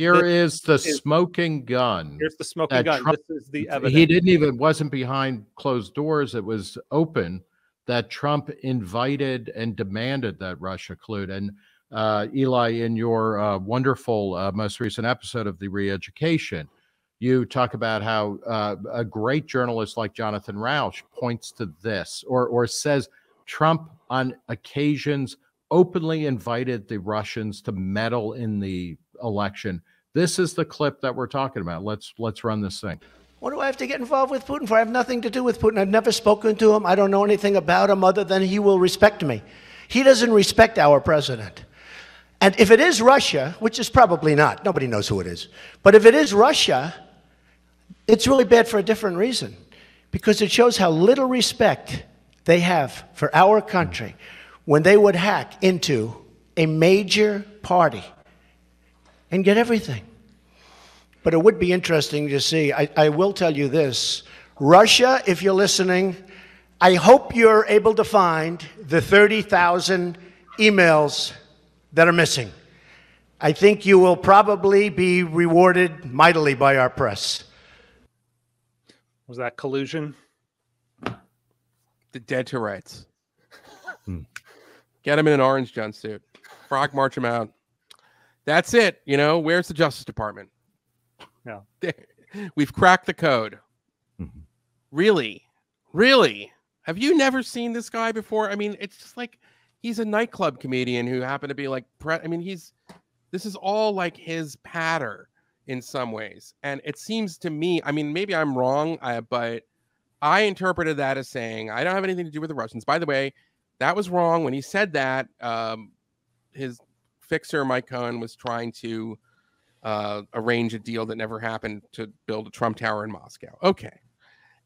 Here is the is, smoking gun. Here's the smoking gun. Trump, this is the evidence. He didn't even wasn't behind closed doors. It was open that Trump invited and demanded that Russia collude. And uh, Eli, in your uh, wonderful uh, most recent episode of the Reeducation, you talk about how uh, a great journalist like Jonathan Rauch points to this, or or says Trump on occasions openly invited the Russians to meddle in the election. This is the clip that we're talking about. Let's let's run this thing. What do I have to get involved with Putin for? I have nothing to do with Putin. I've never spoken to him. I don't know anything about him other than he will respect me. He doesn't respect our president. And if it is Russia, which is probably not, nobody knows who it is, but if it is Russia, it's really bad for a different reason because it shows how little respect they have for our country when they would hack into a major party and get everything. But it would be interesting to see. I, I will tell you this Russia, if you're listening, I hope you're able to find the 30,000 emails that are missing. I think you will probably be rewarded mightily by our press. Was that collusion? The dead to rights. Get him in an orange jumpsuit. Frog march him out. That's it. You know, where's the Justice Department? Yeah. We've cracked the code. Mm-hmm. Really? Really? Have you never seen this guy before? I mean, it's just like he's a nightclub comedian who happened to be like pre- I mean, he's this is all like his patter in some ways. And it seems to me, I mean, maybe I'm wrong, uh, but I interpreted that as saying I don't have anything to do with the Russians. By the way, that was wrong when he said that. Um, his fixer Mike Cohen was trying to uh, arrange a deal that never happened to build a Trump Tower in Moscow. Okay.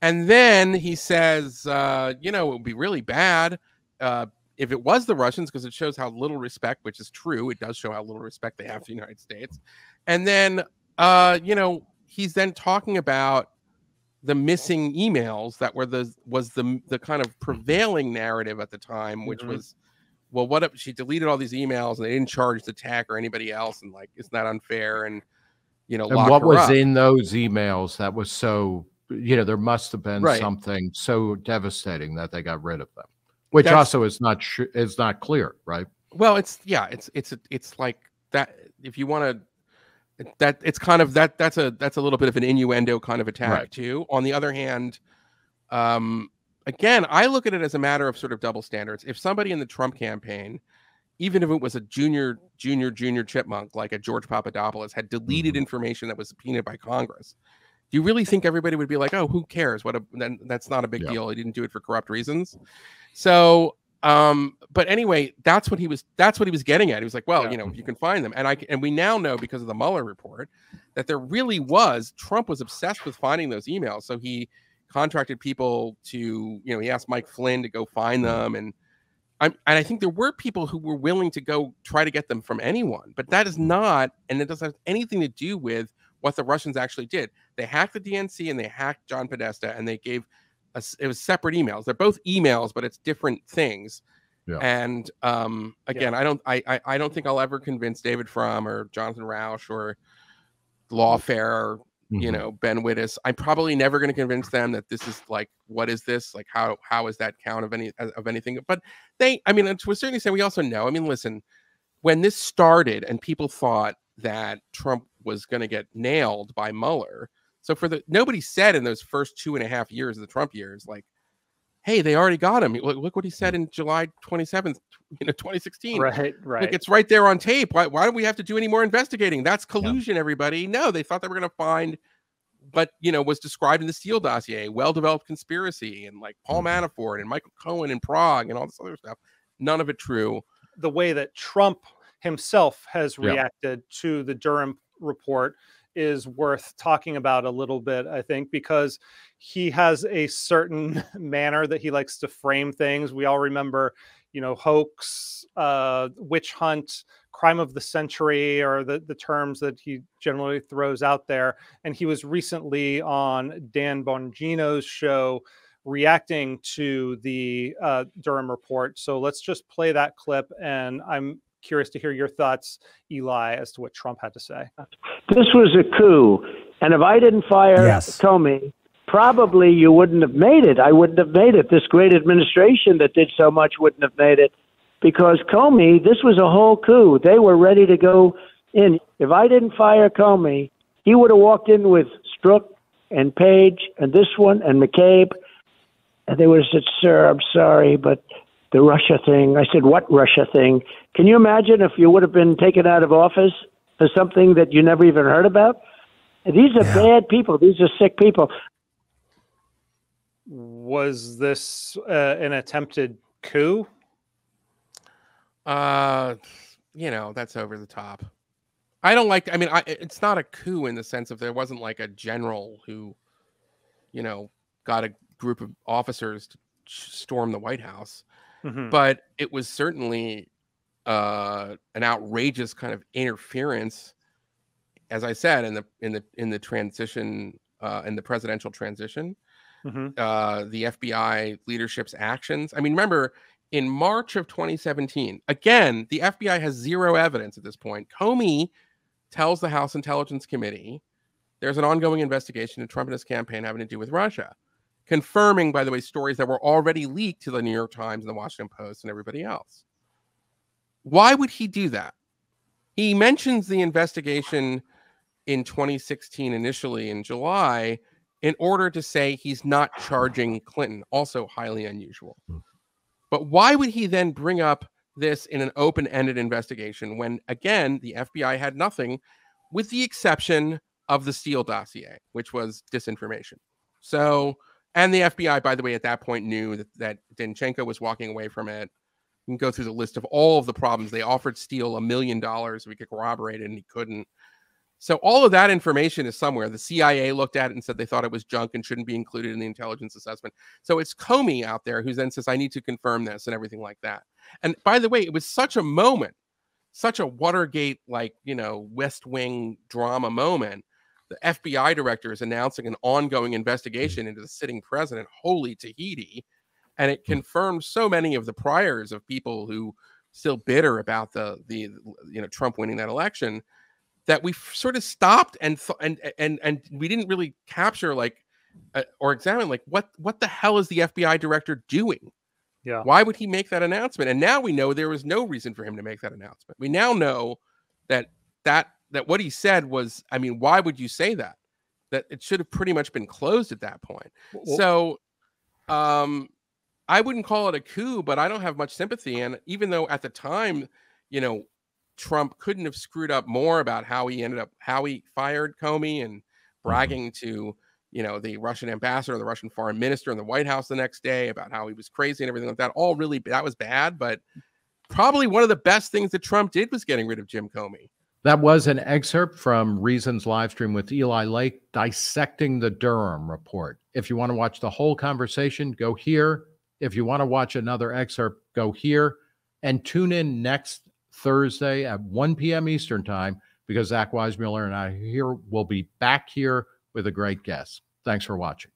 And then he says, uh, you know, it would be really bad uh, if it was the Russians because it shows how little respect, which is true. It does show how little respect they have for the United States. And then, uh, you know, he's then talking about the missing emails that were the was the the kind of prevailing narrative at the time, which mm-hmm. was well, what if she deleted all these emails and they didn't charge the tech or anybody else? And like, it's not unfair? And, you know, and what was up. in those emails that was so, you know, there must have been right. something so devastating that they got rid of them, which That's, also is not, sh- is not clear, right? Well, it's, yeah, it's, it's, it's like that. If you want to, that it's kind of that that's a that's a little bit of an innuendo kind of attack right. too. On the other hand, um, again, I look at it as a matter of sort of double standards. If somebody in the Trump campaign, even if it was a junior, junior, junior chipmunk like a George Papadopoulos, had deleted mm-hmm. information that was subpoenaed by Congress, do you really think everybody would be like, "Oh, who cares? What a then that's not a big yeah. deal. He didn't do it for corrupt reasons." So, um, but anyway, that's what he was. That's what he was getting at. He was like, "Well, yeah. you know, you can find them," and I and we now know because of the Mueller report that there really was Trump was obsessed with finding those emails. So he contracted people to, you know, he asked Mike Flynn to go find mm-hmm. them. And I'm, and I think there were people who were willing to go try to get them from anyone, but that is not, and it doesn't have anything to do with what the Russians actually did. They hacked the DNC and they hacked John Podesta and they gave us, it was separate emails. They're both emails, but it's different things. Yeah. And um, again, yeah. I don't, I, I, I, don't think I'll ever convince David Frum or Jonathan Rauch or Lawfare or mm-hmm. you know ben wittes i'm probably never going to convince them that this is like what is this? Like how how is that count of any of anything? But they i mean to a certain extent we also know i mean listen when this started and people thought that trump was going to get nailed by mueller so for the nobody said in those first two and a half years of the trump years like hey, they already got him. Look, look what he said in July 27th, you know, 2016. Right, right. Like it's right there on tape. Why, why do we have to do any more investigating? That's collusion, yeah. everybody. No, they thought they were going to find but you know, was described in the Steele dossier, well-developed conspiracy, and like Paul mm-hmm. Manafort and Michael Cohen in Prague and all this other stuff. None of it true. The way that Trump himself has reacted yeah. to the Durham report is worth talking about a little bit, I think, because he has a certain manner that he likes to frame things. We all remember, you know, hoax, uh, witch hunt, crime of the century, or the, the terms that he generally throws out there. And he was recently on Dan Bongino's show reacting to the uh, Durham report. So let's just play that clip. And I'm curious to hear your thoughts, Eli, as to what Trump had to say. This was a coup. And if I didn't fire yes. Comey, probably you wouldn't have made it. I wouldn't have made it. This great administration that did so much wouldn't have made it because Comey, this was a whole coup. They were ready to go in. If I didn't fire Comey, he would have walked in with Strzok and Page and this one and McCabe. And they would have said, Sir, I'm sorry, but the Russia thing. I said, What Russia thing? Can you imagine if you would have been taken out of office for something that you never even heard about? These are yeah. bad people. These are sick people. Was this uh, an attempted coup? Uh, you know, that's over the top. I don't like. I mean, I, it's not a coup in the sense of there wasn't like a general who, you know, got a group of officers to storm the White House, mm-hmm. but it was certainly uh, an outrageous kind of interference, as I said in the in the in the transition uh, in the presidential transition. Mm-hmm. Uh, the FBI leadership's actions. I mean, remember in March of 2017, again, the FBI has zero evidence at this point. Comey tells the House Intelligence Committee there's an ongoing investigation in Trump and his campaign having to do with Russia, confirming, by the way, stories that were already leaked to the New York Times and the Washington Post and everybody else. Why would he do that? He mentions the investigation in 2016 initially in July in order to say he's not charging Clinton, also highly unusual. Hmm. But why would he then bring up this in an open ended investigation when, again, the FBI had nothing, with the exception of the Steele dossier, which was disinformation. So, and the FBI, by the way, at that point knew that, that Danchenko was walking away from it. You can go through the list of all of the problems. They offered Steele a million dollars if he could corroborate it, and he couldn't. So all of that information is somewhere. The CIA looked at it and said they thought it was junk and shouldn't be included in the intelligence assessment. So it's Comey out there who then says, I need to confirm this and everything like that. And by the way, it was such a moment, such a Watergate like, you know, West Wing drama moment. The FBI director is announcing an ongoing investigation into the sitting president. Holy Tahiti. And it confirmed so many of the priors of people who still bitter about the the you know Trump winning that election that we sort of stopped and and and and we didn't really capture like uh, or examine like what what the hell is the FBI director doing? Yeah. Why would he make that announcement? And now we know there was no reason for him to make that announcement. We now know that that that what he said was I mean, why would you say that? That it should have pretty much been closed at that point. Well, so um I wouldn't call it a coup, but I don't have much sympathy and even though at the time, you know, Trump couldn't have screwed up more about how he ended up how he fired Comey and mm-hmm. bragging to you know the Russian ambassador, the Russian foreign minister in the White House the next day about how he was crazy and everything like that. All really that was bad, but probably one of the best things that Trump did was getting rid of Jim Comey. That was an excerpt from Reason's live stream with Eli Lake dissecting the Durham report. If you want to watch the whole conversation, go here. If you want to watch another excerpt, go here and tune in next Thursday at 1 p.m. Eastern Time because Zach Weissmueller and I here will be back here with a great guest. Thanks for watching.